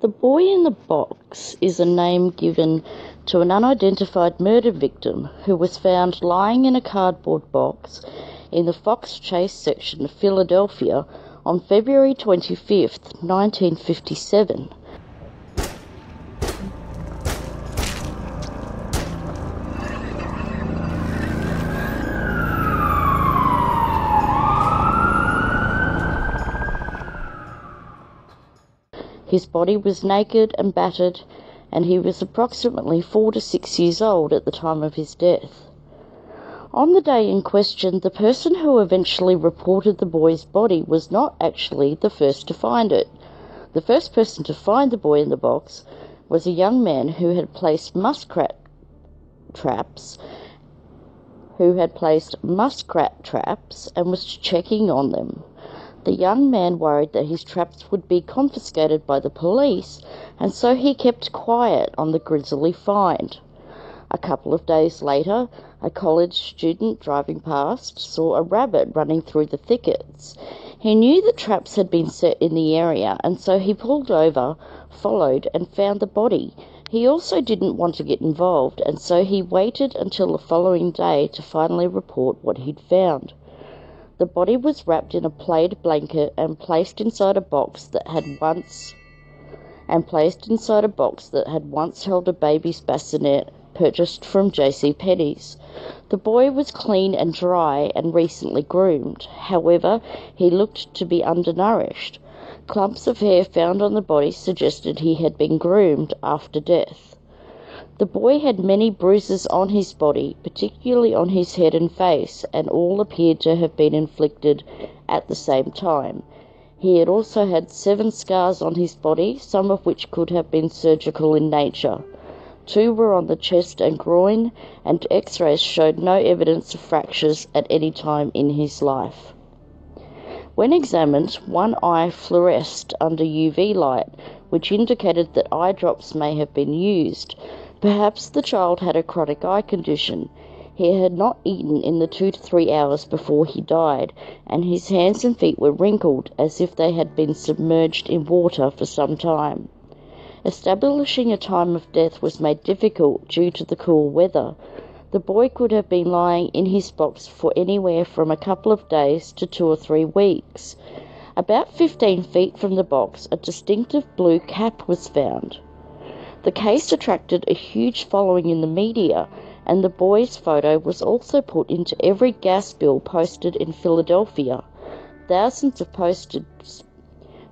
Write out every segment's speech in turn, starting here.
The boy in the box is a name given to an unidentified murder victim who was found lying in a cardboard box in the Fox Chase section of Philadelphia on February 25, 1957. His body was naked and battered, and he was approximately four to six years old at the time of his death. On the day in question, the person who eventually reported the boy's body was not actually the first to find it. The first person to find the boy in the box was a young man who had placed muskrat traps who had placed muskrat traps and was checking on them. The young man worried that his traps would be confiscated by the police, and so he kept quiet on the grisly find. A couple of days later, a college student driving past saw a rabbit running through the thickets. He knew that traps had been set in the area, and so he pulled over, followed, and found the body. He also didn't want to get involved, and so he waited until the following day to finally report what he'd found. The body was wrapped in a plaid blanket and placed inside a box that had once and placed inside a box that had once held a baby's bassinet purchased from J.C. Penney's. The boy was clean and dry and recently groomed. However, he looked to be undernourished. Clumps of hair found on the body suggested he had been groomed after death. The boy had many bruises on his body, particularly on his head and face, and all appeared to have been inflicted at the same time. He had also had seven scars on his body, some of which could have been surgical in nature. Two were on the chest and groin, and x rays showed no evidence of fractures at any time in his life. When examined, one eye fluoresced under UV light, which indicated that eye drops may have been used. Perhaps the child had a chronic eye condition. He had not eaten in the two to three hours before he died, and his hands and feet were wrinkled as if they had been submerged in water for some time. Establishing a time of death was made difficult due to the cool weather. The boy could have been lying in his box for anywhere from a couple of days to two or three weeks. About 15 feet from the box, a distinctive blue cap was found. The case attracted a huge following in the media, and the boy's photo was also put into every gas bill posted in Philadelphia. Thousands of posters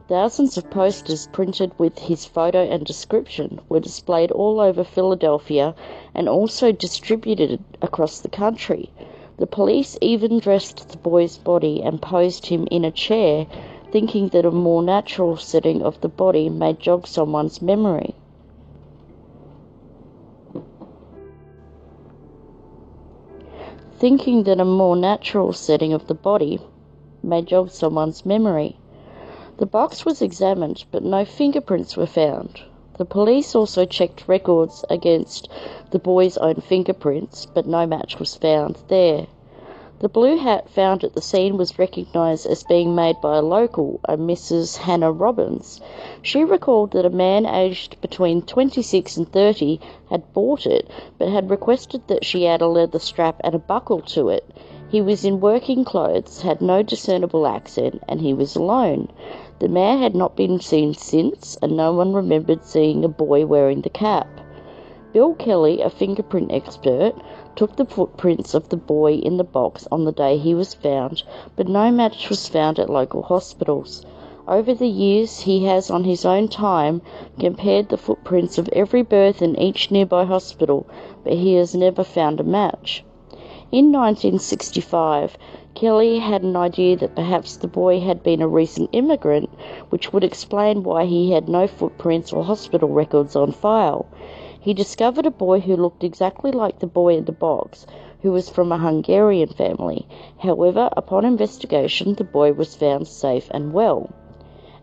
Thousands of posters printed with his photo and description were displayed all over Philadelphia and also distributed across the country. The police even dressed the boy's body and posed him in a chair, thinking that a more natural setting of the body may jog someone's memory. Thinking that a more natural setting of the body may jog someone's memory. The box was examined, but no fingerprints were found. The police also checked records against the boy's own fingerprints, but no match was found there. The blue hat found at the scene was recognised as being made by a local, a Mrs. Hannah Robbins. She recalled that a man aged between 26 and 30 had bought it, but had requested that she add a leather strap and a buckle to it. He was in working clothes, had no discernible accent, and he was alone. The man had not been seen since, and no one remembered seeing a boy wearing the cap. Bill Kelly, a fingerprint expert, took the footprints of the boy in the box on the day he was found, but no match was found at local hospitals. Over the years, he has, on his own time, compared the footprints of every birth in each nearby hospital, but he has never found a match. In 1965, Kelly had an idea that perhaps the boy had been a recent immigrant, which would explain why he had no footprints or hospital records on file. He discovered a boy who looked exactly like the boy in the box, who was from a Hungarian family. However, upon investigation, the boy was found safe and well.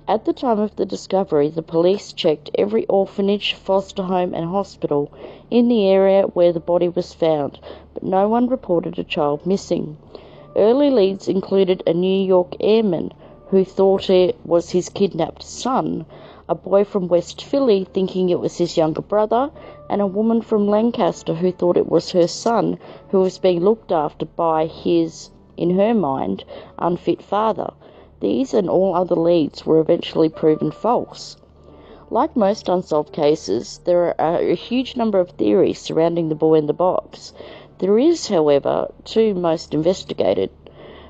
At the time of the discovery, the police checked every orphanage, foster home, and hospital in the area where the body was found, but no one reported a child missing. Early leads included a New York airman who thought it was his kidnapped son, a boy from West Philly thinking it was his younger brother, and a woman from Lancaster who thought it was her son who was being looked after by his, in her mind, unfit father. These and all other leads were eventually proven false. Like most unsolved cases, there are a huge number of theories surrounding the boy in the box. There is, however, two most investigated.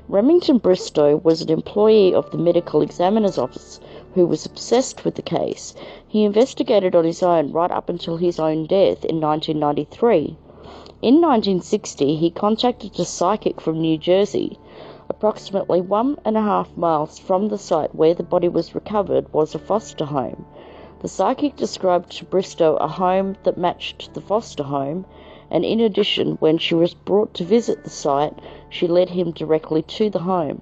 Remington Bristow was an employee of the Medical Examiner's Office who was obsessed with the case. He investigated on his own right up until his own death in 1993. In 1960, he contacted a psychic from New Jersey. Approximately one and a half miles from the site where the body was recovered was a foster home. The psychic described to Bristow a home that matched the foster home, and in addition, when she was brought to visit the site, she led him directly to the home.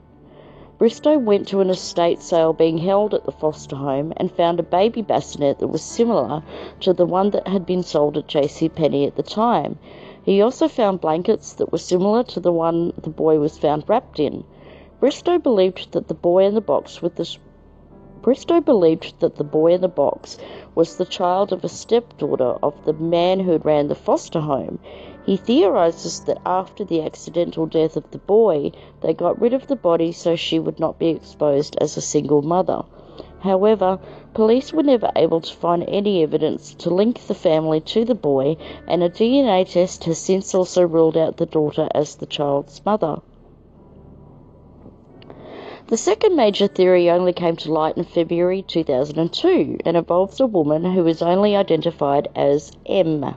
Bristow went to an estate sale being held at the foster home and found a baby bassinet that was similar to the one that had been sold at J.C. Penney at the time. He also found blankets that were similar to the one the boy was found wrapped in. Bristow believed that the boy in the box with the Bristow believed that the boy in the box was the child of a stepdaughter of the man who ran the foster home. He theorizes that after the accidental death of the boy, they got rid of the body so she would not be exposed as a single mother. However, police were never able to find any evidence to link the family to the boy, and a DNA test has since also ruled out the daughter as the child's mother. The second major theory only came to light in February 2002 and involves a woman who is only identified as M.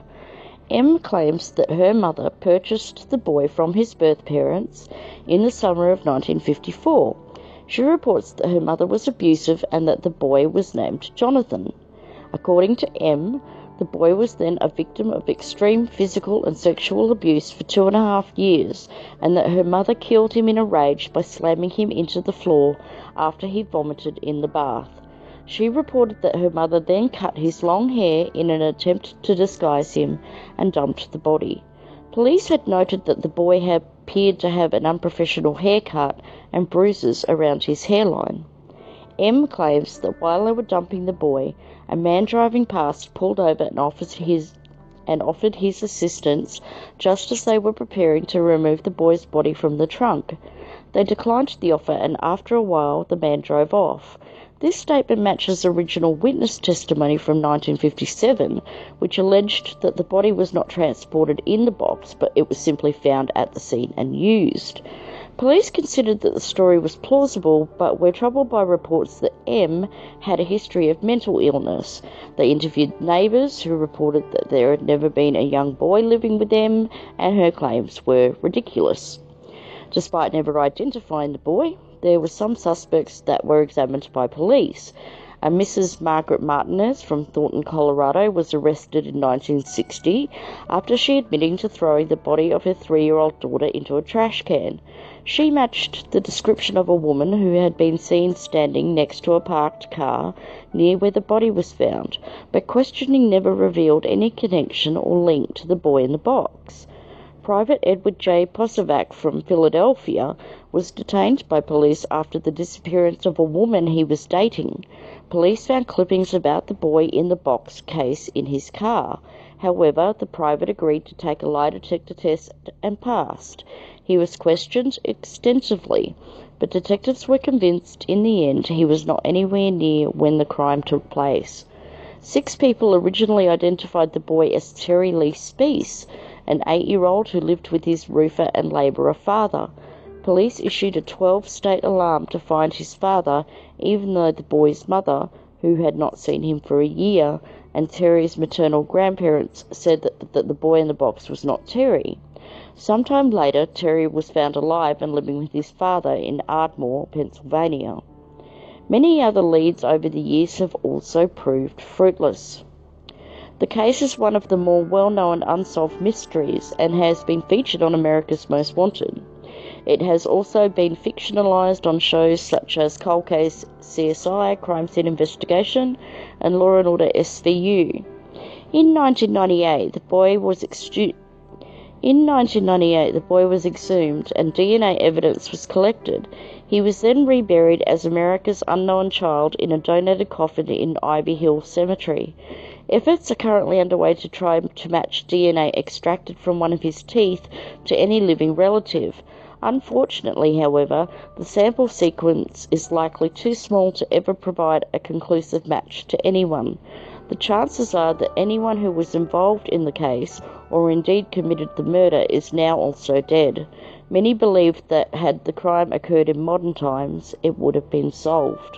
M claims that her mother purchased the boy from his birth parents in the summer of 1954. She reports that her mother was abusive and that the boy was named Jonathan. According to M, the boy was then a victim of extreme physical and sexual abuse for two and a half years, and that her mother killed him in a rage by slamming him into the floor after he vomited in the bath. She reported that her mother then cut his long hair in an attempt to disguise him and dumped the body. Police had noted that the boy had appeared to have an unprofessional haircut and bruises around his hairline. M claims that while they were dumping the boy, a man driving past pulled over and offered his and offered his assistance just as they were preparing to remove the boy's body from the trunk. They declined the offer and after a while the man drove off. This statement matches original witness testimony from 1957, which alleged that the body was not transported in the box, but it was simply found at the scene and used. Police considered that the story was plausible, but were troubled by reports that M had a history of mental illness. They interviewed neighbours who reported that there had never been a young boy living with them, and her claims were ridiculous. Despite never identifying the boy, there were some suspects that were examined by police. A Mrs. Margaret Martinez from Thornton, Colorado, was arrested in 1960 after she admitting to throwing the body of her three year old daughter into a trash can. She matched the description of a woman who had been seen standing next to a parked car near where the body was found, but questioning never revealed any connection or link to the boy in the box. Private Edward J. Posovac from Philadelphia was detained by police after the disappearance of a woman he was dating. Police found clippings about the boy in the box case in his car. However, the private agreed to take a lie detector test and passed. He was questioned extensively, but detectives were convinced in the end he was not anywhere near when the crime took place. Six people originally identified the boy as Terry Lee Speece, an eight year old who lived with his roofer and labourer father. Police issued a 12 state alarm to find his father, even though the boy's mother, who had not seen him for a year, and Terry's maternal grandparents said that, that the boy in the box was not Terry. Sometime later, Terry was found alive and living with his father in Ardmore, Pennsylvania. Many other leads over the years have also proved fruitless. The case is one of the more well known unsolved mysteries and has been featured on America's Most Wanted. It has also been fictionalized on shows such as Cold Case CSI, Crime Scene Investigation, and Law and Order SVU. In 1998, the boy was extu- In 1998, the boy was exhumed and DNA evidence was collected. He was then reburied as America's unknown child in a donated coffin in Ivy Hill Cemetery. Efforts are currently underway to try to match DNA extracted from one of his teeth to any living relative. Unfortunately, however, the sample sequence is likely too small to ever provide a conclusive match to anyone. The chances are that anyone who was involved in the case or indeed committed the murder is now also dead. Many believe that had the crime occurred in modern times, it would have been solved.